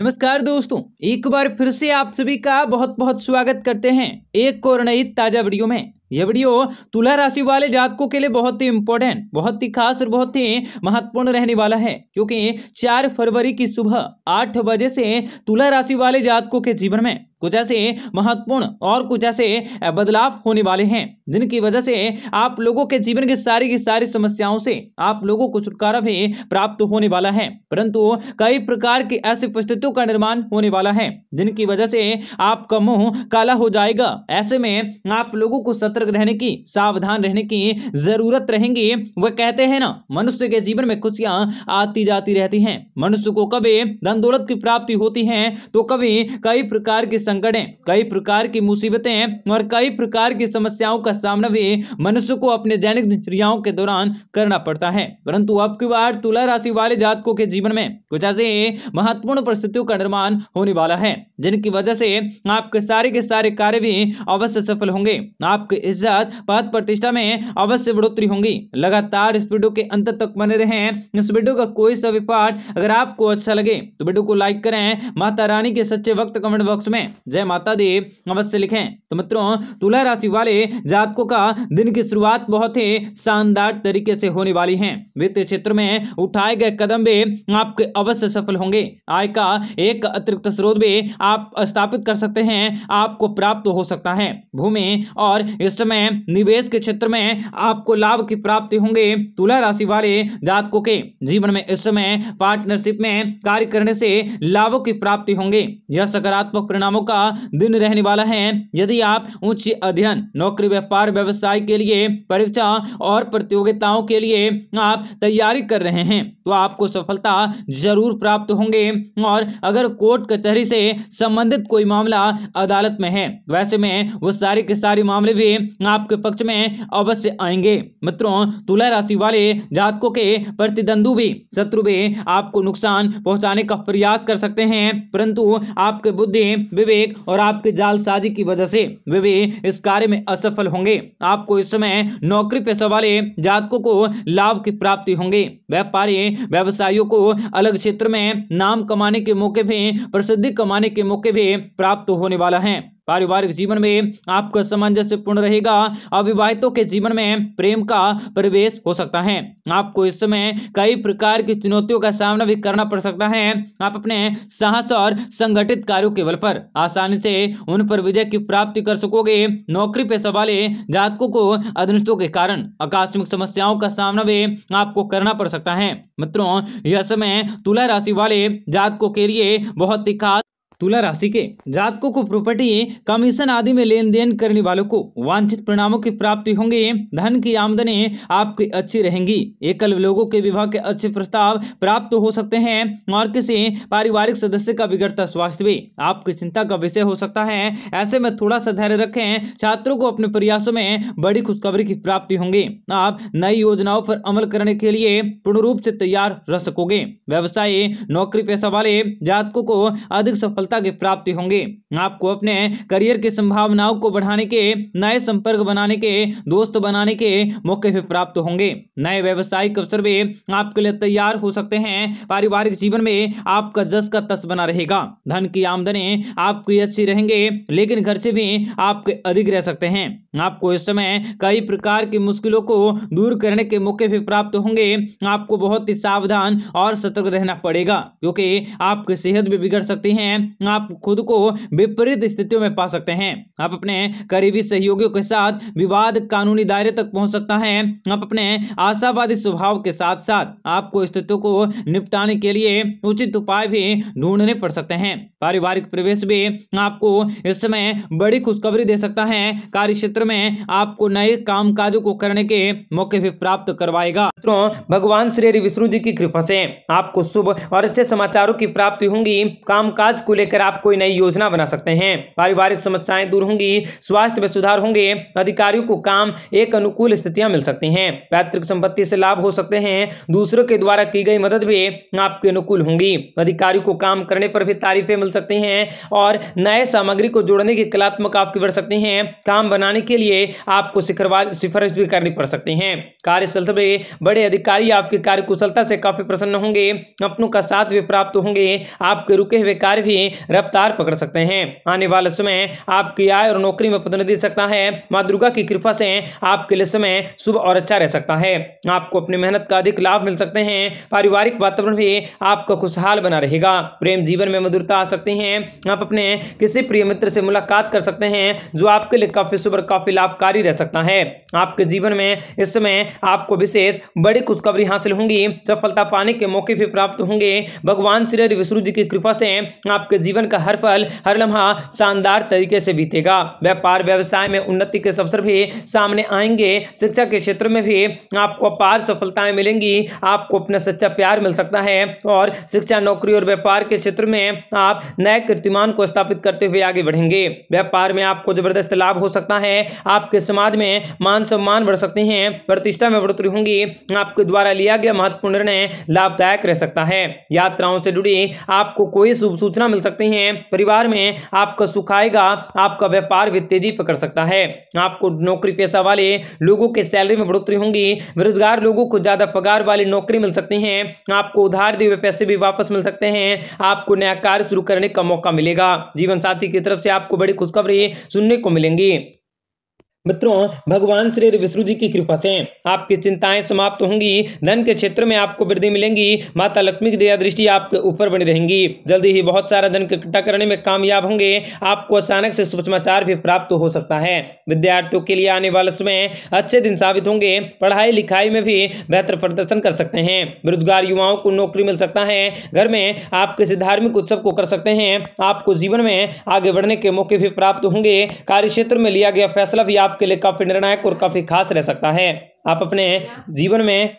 नमस्कार दोस्तों, एक बार फिर से आप सभी का बहुत बहुत स्वागत करते हैं एक और नई ताज़ा वीडियो में। यह वीडियो तुला राशि वाले जातकों के लिए बहुत ही इंपॉर्टेंट बहुत ही खास और बहुत ही महत्वपूर्ण रहने वाला है, क्योंकि चार फरवरी की सुबह आठ बजे से तुला राशि वाले जातकों के जीवन में कुछ ऐसे महत्वपूर्ण और कुछ ऐसे बदलाव होने वाले हैं, जिनकी वजह से आप लोगों के जीवन की सारी की सारी समस्याओं से आप लोगों को छुटकारा भी प्राप्त होने वाला है। परंतु कई प्रकार की ऐसी परिस्थितियों का निर्माण होने वाला है, जिनकी वजह से आपका मुँह काला हो जाएगा। ऐसे में आप लोगों को सतर्क रहने की, सावधान रहने की ज़रूरत रहेंगी। वह कहते हैं ना, मनुष्य के जीवन में खुशियाँ आती जाती रहती हैं। मनुष्य को कभी धन दौलत की प्राप्ति होती है तो कभी कई प्रकार की संकटें कई प्रकार की मुसीबतें और कई प्रकार की समस्याओं का सामना भी मनुष्य को अपने दैनिक दिनचर्याओं के दौरान करना पड़ता है। परंतु अब की बार तुला राशि वाले जातकों के जीवन में कुछ ऐसे महत्वपूर्ण परिस्थितियों का निर्माण होने वाला है, जिनकी वजह से आपके सारे के सारे कार्य भी अवश्य सफल होंगे। आपके इज़्ज़त पद प्रतिष्ठा में अवश्य बढ़ोतरी होंगी। लगातार इस वीडियो के अंत तक बने रहे। इस वीडियो का कोई सा भी पार्ट अगर आपको अच्छा लगे तो वीडियो को लाइक करें। माता रानी के सच्चे वक्त कमेंट बॉक्स में। जय माता दी। अवश्य लिखें। तो मित्रों, तुला राशि वाले जातकों का दिन की शुरुआत बहुत ही शानदार तरीके से होने वाली है। वित्तीय क्षेत्र में उठाए गए कदम भी आपके अवश्य सफल होंगे। आय का एक अतिरिक्त स्रोत भी आप स्थापित कर सकते हैं, आपको प्राप्त हो सकता है। भूमि और इस समय निवेश के क्षेत्र में आपको लाभ की प्राप्ति होंगे तुला राशि वाले जातकों के। जीवन में इस समय पार्टनरशिप में कार्य करने से लाभों की प्राप्ति होंगे। यह सकारात्मक परिणामों का दिन रहने वाला है। यदि आप उच्च अध्ययन, नौकरी, व्यापार, व्यवसाय के लिए परीक्षा और प्रतियोगिताओं के लिए आप तैयारी कर रहे हैं तो आपको सफलता ज़रूर प्राप्त होंगे। और अगर कोर्ट कचहरी से संबंधित कोई मामला अदालत में है, वैसे में वो सारे के सारे मामले भी आपके पक्ष में अवश्य आएँगे। मित्रों, तुला राशि वाले जातकों के प्रतिद्वंदु भी, शत्रु भी आपको नुकसान पहुँचाने का प्रयास कर सकते हैं, परंतु आपके बुद्धि, विवेक और आपके जालसाजी की वजह से वे भी इस कार्य में असफल होंगे। आपको इस समय नौकरी पेशा वाले जातकों को लाभ की प्राप्ति होंगे। व्यापारी, व्यवसायियों को अलग क्षेत्र में नाम कमाने के मौके भी, प्रसिद्धि कमाने के मौके भी प्राप्त होने वाला है। पारिवारिक जीवन में आपका सामंजस्य पूर्ण रहेगा। अविवाहितों के जीवन में प्रेम का प्रवेश हो सकता है। आपको इस समय कई प्रकार की चुनौतियों का सामना भी करना पड़ सकता है। आप अपने साहस और संगठित कार्यों के बल पर आसानी से उन पर विजय की प्राप्ति कर सकोगे। नौकरी पेशा वाले जातकों को अदृष्टों के कारण आकस्मिक समस्याओं का सामना भी आपको करना पड़ सकता है। मित्रों, यह समय तुला राशि वाले जातकों के लिए बहुत ही खास तुला राशि के जातकों को प्रॉपर्टी कमीशन आदि में लेन देन करने वालों को वांछित परिणामों की प्राप्ति होंगे। धन की आमदनी आपकी अच्छी रहेंगी। एकल लोगों के विवाह के अच्छे प्रस्ताव प्राप्त हो सकते हैं और किसी पारिवारिक सदस्य का बिगड़ता स्वास्थ्य भी आपकी चिंता का विषय हो सकता है। ऐसे में थोड़ा सा धैर्य रखें। छात्रों को अपने प्रयासों में बड़ी खुशखबरी की प्राप्ति होंगी। आप नई योजनाओं पर अमल करने के लिए पूर्ण रूप से तैयार रह सकोगे। व्यवसायी, नौकरी पेशा वाले जातकों को अधिक सफलता सफलता की प्राप्ति होंगे। आपको अपने करियर की संभावनाओं को बढ़ाने के, नए संपर्क बनाने के, दोस्त बनाने के मौके भी प्राप्त होंगे। नए व्यवसायिक अवसर भी आपके लिए तैयार हो सकते हैं। पारिवारिक जीवन में आपका जस का तस बना रहेगा। धन की आमदनी आपकी अच्छी रहेंगे, लेकिन खर्चे भी आपके अधिक रह सकते हैं। आपको इस समय कई प्रकार की मुश्किलों को दूर करने के मौके भी प्राप्त होंगे। आपको बहुत ही सावधान और सतर्क रहना पड़ेगा, क्योंकि आपकी सेहत भी बिगड़ सकती है। आप खुद को विपरीत स्थितियों में पा सकते हैं। आप अपने करीबी सहयोगियों के साथ विवाद कानूनी दायरे तक पहुँच सकता है। आप अपने आशावादी स्वभाव के साथ साथ आपको स्थितियों को निपटाने के लिए उचित उपाय भी ढूँढने पड़ सकते हैं। पारिवारिक प्रवेश भी आपको इस समय बड़ी खुशखबरी दे सकता है। कार्य क्षेत्र में आपको नए काम काजों को करने के मौके भी प्राप्त करवाएगा। भगवान श्री विष्णु जी की कृपा से आपको शुभ और अच्छे समाचारों की प्राप्ति होंगी। कामकाज को लेकर लेकर आप कोई नई योजना बना सकते हैं। पारिवारिक समस्याएँ दूर होंगी, स्वास्थ्य में सुधार होंगे, अधिकारियों को काम एक अनुकूल स्थितियाँ मिल सकती हैं। पैतृक संपत्ति से लाभ हो सकते हैं, दूसरों के द्वारा की गई मदद भी आपके अनुकूल होंगी। अधिकारियों को काम करने पर भी तारीफें मिल सकती हैं और नए सामग्री को जोड़ने की कलात्मक आपकी बढ़ सकती हैं। काम बनाने के लिए आपको सिफारिश भी करनी पड़ सकती है। कार्यस्थल से बड़े अधिकारी आपकी कार्य कुशलता से काफ़ी प्रसन्न होंगे, अपनों का साथ भी प्राप्त होंगे, आपके रुके हुए कार्य भी रफ्तार पकड़ सकते हैं। आने वाले समय आपकी आय और नौकरी में प्रतिनिधि सकता है। माँ दुर्गा की कृपा से आपके लिए समय शुभ और अच्छा रह सकता है। आपको अपनी मेहनत का अधिक लाभ मिल सकते हैं। पारिवारिक वातावरण भी आपका खुशहाल बना रहेगा। प्रेम जीवन में मधुरता आ सकती है। आप अपने किसी प्रिय मित्र से मुलाकात कर सकते हैं, जो आपके लिए काफ़ी शुभ और काफ़ी लाभकारी रह सकता है। आपके जीवन में इस समय आपको विशेष बड़ी खुशखबरी हासिल होंगी। सफलता पाने के मौके भी प्राप्त होंगे। भगवान श्री विष्णु जी की कृपा से आपके जीवन का हर पल, हर लम्हा शानदार तरीके से बीतेगा। व्यापार, व्यवसाय में उन्नति के अवसर भी सामने आएँगे। शिक्षा के क्षेत्र में भी आपको अपार सफलताएँ मिलेंगी। आपको अपना सच्चा प्यार मिल सकता है और शिक्षा, नौकरी और व्यापार के क्षेत्र में आप नए कीर्तिमान को स्थापित करते हुए आगे बढ़ेंगे। व्यापार में आपको ज़बरदस्त लाभ हो सकता है। आपके समाज में मान सम्मान बढ़ सकते हैं। प्रतिष्ठा में बढ़ोतरी होंगी। आपके द्वारा लिया गया महत्वपूर्ण निर्णय लाभदायक रह सकता है। यात्राओं से जुड़ी आपको कोई शुभ सूचना मिल सकती हैं। परिवार में आपका सुख आएगा, आपका व्यापार भी तेज़ी पकड़ सकता है। आपको नौकरी पेशा वाले लोगों के सैलरी में बढ़ोतरी होंगी। बेरोजगार लोगों को ज़्यादा पगार वाली नौकरी मिल सकती है। आपको उधार दिए हुए पैसे भी वापस मिल सकते हैं। आपको नया कार्य शुरू करने का मौका मिलेगा। जीवन साथी की तरफ़ से आपको बड़ी खुशखबरी सुनने को मिलेंगी। मित्रों, भगवान श्री विष्णु जी की कृपा से आपकी चिंताएँ समाप्त होंगी। धन के क्षेत्र में आपको वृद्धि मिलेंगी। माता लक्ष्मी की दया दृष्टि आपके ऊपर बनी रहेंगी। जल्दी ही बहुत सारा धन इकट्ठा करने में कामयाब होंगे। आपको अचानक से शुभ समाचार भी प्राप्त हो सकता है। विद्यार्थियों के लिए आने वाले समय अच्छे दिन साबित होंगे। पढ़ाई लिखाई में भी बेहतर प्रदर्शन कर सकते हैं। बेरोजगार युवाओं को नौकरी मिल सकता है। घर में आप किसी धार्मिक उत्सव को कर सकते हैं। आपको जीवन में आगे बढ़ने के मौके भी प्राप्त होंगे। कार्य क्षेत्र में लिया गया फैसला भी आप आपके लिए काफ़ी निर्णायक और काफ़ी खास रह सकता है। आप अपने जीवन में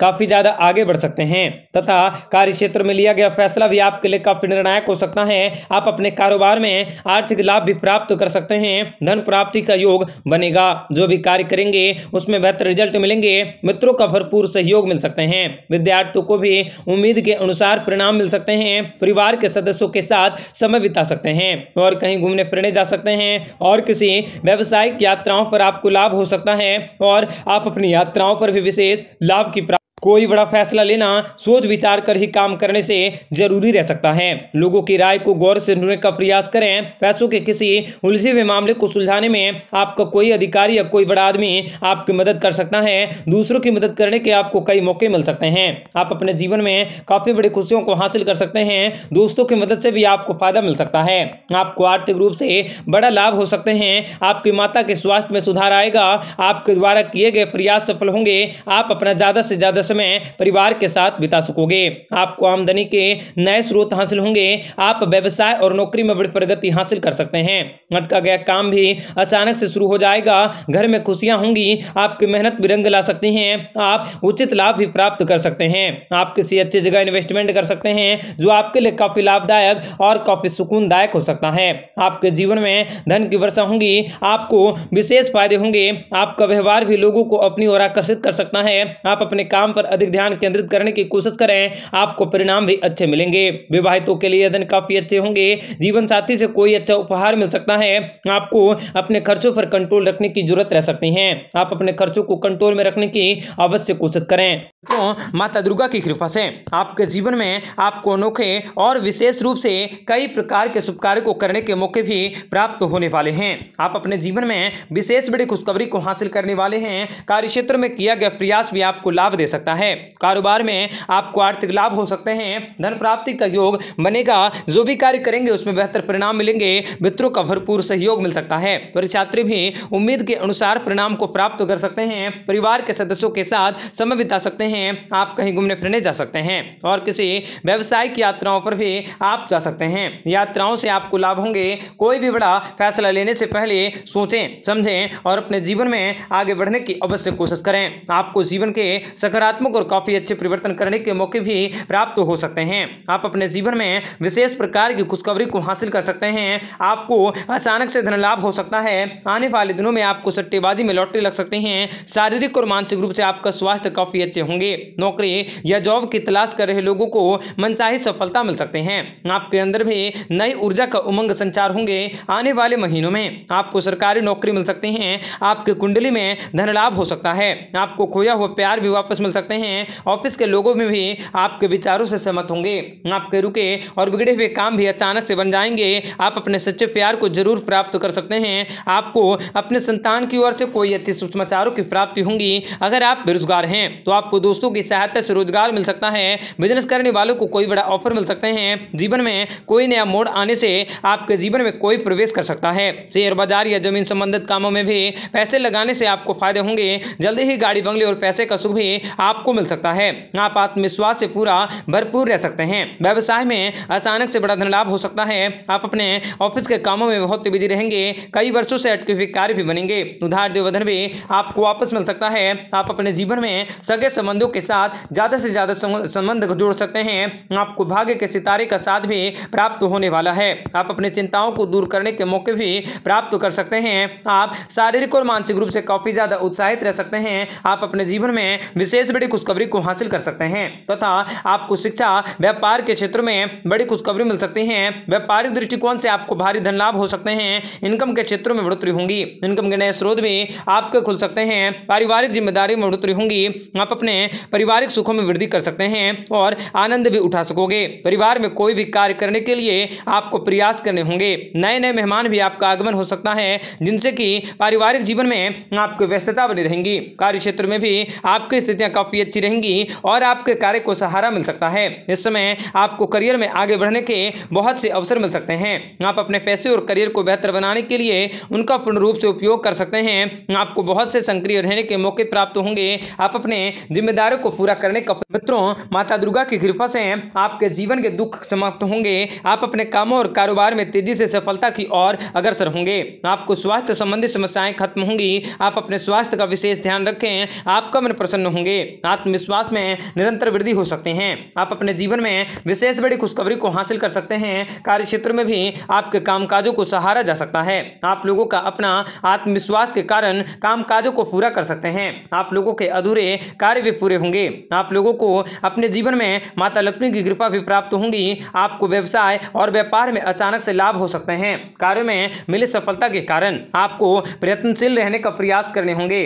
काफ़ी ज़्यादा आगे बढ़ सकते हैं। तथा कार्य क्षेत्र में लिया गया फैसला भी आपके लिए काफ़ी निर्णायक हो सकता है। आप अपने कारोबार में आर्थिक लाभ भी प्राप्त कर सकते हैं। धन प्राप्ति का योग बनेगा। जो भी कार्य करेंगे, उसमें बेहतर रिज़ल्ट मिलेंगे। मित्रों का भरपूर सहयोग मिल सकते हैं। विद्यार्थियों को भी उम्मीद के अनुसार परिणाम मिल सकते हैं। परिवार के सदस्यों के साथ समय बिता सकते हैं। और कहीं घूमने फिरने जा सकते हैं। और किसी व्यावसायिक यात्राओं पर आपको लाभ हो सकता है। और आप अपनी यात्राओं पर भी विशेष लाभ की कोई बड़ा फैसला लेना सोच विचार कर ही काम करने से ज़रूरी रह सकता है। लोगों की राय को गौर से सुनने का प्रयास करें। पैसों के किसी उलझे हुए मामले को सुलझाने में आपका कोई अधिकारी या कोई बड़ा आदमी आपकी मदद कर सकता है। दूसरों की मदद करने के आपको कई मौके मिल सकते हैं। आप अपने जीवन में काफ़ी बड़ी खुशियों को हासिल कर सकते हैं। दोस्तों की मदद से भी आपको फ़ायदा मिल सकता है। आपको आर्थिक रूप से बड़ा लाभ हो सकते हैं। आपकी माता के स्वास्थ्य में सुधार आएगा। आपके द्वारा किए गए प्रयास सफल होंगे। आप अपना ज़्यादा से ज़्यादा समय परिवार के साथ बिता सकोगे। आपको आमदनी के नए स्रोत हासिल होंगे। आप व्यवसाय और नौकरी में बड़ी प्रगति हासिल कर सकते हैं। अटका गया काम भी अचानक से शुरू हो जाएगा। घर में खुशियाँ होंगी। आपकी मेहनत भी रंग ला सकती हैं। आप उचित लाभ भी प्राप्त कर सकते हैं। आप किसी अच्छी जगह इन्वेस्टमेंट कर सकते हैं, जो आपके लिए काफ़ी लाभदायक और काफ़ी सुकूनदायक हो सकता है। आपके जीवन में धन की वर्षा होंगी। आपको विशेष फ़ायदे होंगे। आपका व्यवहार भी लोगों को अपनी ओर आकर्षित कर सकता है। आप अपने काम पर अधिक ध्यान केंद्रित करने की कोशिश करें, आपको परिणाम भी अच्छे मिलेंगे। विवाहितों के लिए दिन काफ़ी अच्छे होंगे, जीवन साथी से कोई अच्छा उपहार मिल सकता है, आपको अपने खर्चों पर कंट्रोल रखने की ज़रूरत रह सकती है। आप अपने खर्चों को कंट्रोल में रखने की अवश्य कोशिश करें। तो माता दुर्गा की कृपा से आपके जीवन में आपको अनोखे और विशेष रूप से कई प्रकार के शुभ कार्य को करने के मौके भी प्राप्त होने वाले हैं। आप अपने जीवन में विशेष बड़ी खुशखबरी को हासिल करने वाले हैं। कार्य क्षेत्र में किया गया प्रयास भी आपको लाभ दे सकता है। कारोबार में आपको आर्थिक लाभ हो सकते हैं। धन प्राप्ति का योग बनेगा। जो भी कार्य करेंगे, उसमें बेहतर परिणाम मिलेंगे। मित्रों का भरपूर सहयोग मिल सकता है। परीक्षार्थी भी उम्मीद के अनुसार परिणाम को प्राप्त कर सकते हैं। परिवार के सदस्यों के साथ समय बिता सकते हैं। आप कहीं घूमने फिरने जा सकते हैं। और किसी व्यवसायिक यात्राओं पर भी आप जा सकते हैं। यात्राओं से आपको लाभ होंगे। कोई भी बड़ा फैसला लेने से पहले सोचें, समझें और अपने जीवन में आगे बढ़ने की अवश्य कोशिश करें। आपको जीवन के सकारात्मक सकारात्मक और काफ़ी अच्छे परिवर्तन करने के मौके भी प्राप्त हो सकते हैं। आप अपने जीवन में विशेष प्रकार की खुशखबरी को हासिल कर सकते हैं। आपको अचानक से धन लाभ हो सकता है। आने वाले दिनों में आपको सट्टेबाजी में लॉटरी लग सकते हैं। शारीरिक और मानसिक रूप से आपका स्वास्थ्य काफ़ी अच्छे होंगे। नौकरी या जॉब की तलाश कर रहे लोगों को मनचाही सफलता मिल सकते हैं। आपके अंदर भी नई ऊर्जा का उमंग संचार होंगे। आने वाले महीनों में आपको सरकारी नौकरी मिल सकती है। आपके कुंडली में धन लाभ हो सकता है। आपको खोया हुआ प्यार भी वापस मिल सकते हैं, ऑफ़िस के लोगों में भी आपके विचारों से सहमत होंगे। आपके रुके और बिगड़े हुए काम भी अचानक से बन जाएँगे। आप अपने सच्चे प्यार को ज़रूर प्राप्त कर सकते हैं। आपको अपने संतान की ओर से कोई अच्छे समाचारों की प्राप्ति होंगी। अगर आप बेरोजगार हैं तो आपको दोस्तों की सहायता से रोज़गार मिल सकता है। बिज़नेस करने वालों को कोई बड़ा ऑफ़र मिल सकते हैं। जीवन में कोई नया मोड़ आने से आपके जीवन में कोई प्रवेश कर सकता है। शेयर बाज़ार या ज़मीन संबंधित कामों में भी पैसे लगाने से आपको फ़ायदे होंगे। जल्दी ही गाड़ी बंगले और पैसे का सुख भी आपको मिल सकता है। आप आत्मविश्वास से पूरा भरपूर रह सकते हैं। व्यवसाय में अचानक से बड़ा धन लाभ हो सकता है। आप अपने ऑफ़िस के कामों में बहुत बिज़ी रहेंगे। कई वर्षों से अटके हुए कार्य भी बनेंगे। उधार देवधन भी आपको वापस मिल सकता है। आप अपने जीवन में सगे संबंधों के साथ ज़्यादा से ज़्यादा संबंध जोड़ सकते हैं। आपको भाग्य के सितारे का साथ भी प्राप्त होने वाला है। आप अपने चिंताओं को दूर करने के मौके भी प्राप्त कर सकते हैं। आप शारीरिक और मानसिक रूप से काफ़ी ज़्यादा उत्साहित रह सकते हैं। आप अपने जीवन में विशेष बड़ी खुशखबरी को हासिल कर सकते हैं। तथा आपको शिक्षा, व्यापार के क्षेत्र में बड़ी खुशखबरी मिल सकती है। व्यापारिक दृष्टिकोण से आपको भारी धन लाभ हो सकते हैं। इनकम के क्षेत्रों में बढ़ोतरी होंगी। इनकम के नए स्रोत भी आपके खुल सकते हैं। पारिवारिक ज़िम्मेदारी में बढ़ोतरी होंगी। आप अपने पारिवारिक सुखों में वृद्धि कर सकते हैं और आनंद भी उठा सकोगे। परिवार में कोई भी कार्य करने के लिए आपको प्रयास करने होंगे। नए नए मेहमान भी आपका आगमन हो सकता है, जिनसे कि पारिवारिक जीवन में आपको व्यस्तता बनी रहेंगी। कार्य क्षेत्र में भी आपकी स्थितियाँ काफ़ी अच्छी रहेंगी और आपके कार्य को सहारा मिल सकता है। इस समय आपको करियर में आगे बढ़ने के बहुत से अवसर मिल सकते हैं। आप अपने पैसे और करियर को बेहतर बनाने के लिए उनका पूर्ण रूप से उपयोग कर सकते हैं। आपको बहुत से सक्रिय रहने के मौके प्राप्त होंगे। आप अपने जिम्मेदारियों को पूरा करने का मित्रों, माता दुर्गा की कृपा से आपके जीवन के दुख समाप्त होंगे। आप अपने कामों और कारोबार में तेज़ी से सफलता की ओर अग्रसर होंगे। आपको स्वास्थ्य संबंधी समस्याएँ खत्म होंगी। आप अपने स्वास्थ्य का विशेष ध्यान रखें। आपका मन प्रसन्न होंगे। आत्मविश्वास में निरंतर वृद्धि हो सकते हैं। आप अपने जीवन में विशेष बड़ी खुशखबरी को हासिल कर सकते हैं। कार्य क्षेत्र में भी आपके कामकाजों को सहारा जा सकता है। आप लोगों का अपना आत्मविश्वास के कारण कामकाजों को पूरा कर सकते हैं। आप लोगों के अधूरे कार्य भी पूरे होंगे। आप लोगों को अपने जीवन में माता लक्ष्मी की कृपा भी प्राप्त होंगी। आपको व्यवसाय और व्यापार में अचानक से लाभ हो सकते हैं। कार्य में मिली सफलता के कारण आपको प्रयत्नशील रहने का प्रयास करने होंगे।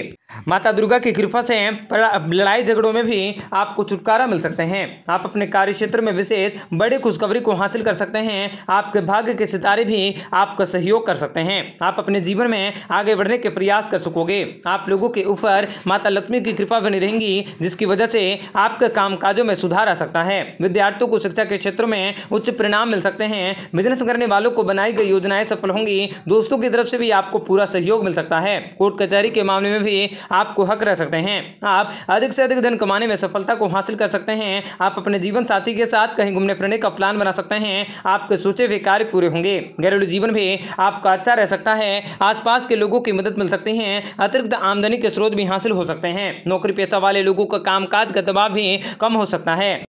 माता दुर्गा की कृपा से लड़ाई झगड़ों में भी आपको छुटकारा मिल सकते हैं। आप अपने कार्य क्षेत्र में विशेष बड़ी खुशखबरी को हासिल कर सकते हैं। आपके भाग्य के सितारे भी आपका सहयोग कर सकते हैं। आप अपने जीवन में आगे बढ़ने के प्रयास कर सकोगे। आप लोगों के ऊपर माता लक्ष्मी की कृपा बनी रहेंगी, जिसकी वजह से आपके काम में सुधार आ सकता है। विद्यार्थियों को शिक्षा के क्षेत्र में उच्च परिणाम मिल सकते हैं। बिज़नेस करने वालों को बनाई गई योजनाएँ सफल होंगी। दोस्तों की तरफ़ से भी आपको पूरा सहयोग मिल सकता है। कोर्ट कचहरी के मामले में भी आपको हक रह सकते हैं। आप अधिक से अधिक धन कमाने में सफलता को हासिल कर सकते हैं। आप अपने जीवन साथी के साथ कहीं घूमने फिरने का प्लान बना सकते हैं। आपके सोचे हुए कार्य पूरे होंगे। घरेलू जीवन भी आपका अच्छा रह सकता है। आसपास के लोगों की मदद मिल सकती है। अतिरिक्त आमदनी के स्रोत भी हासिल हो सकते हैं। नौकरी पेशा वाले लोगों का कामकाज का दबाव भी कम हो सकता है।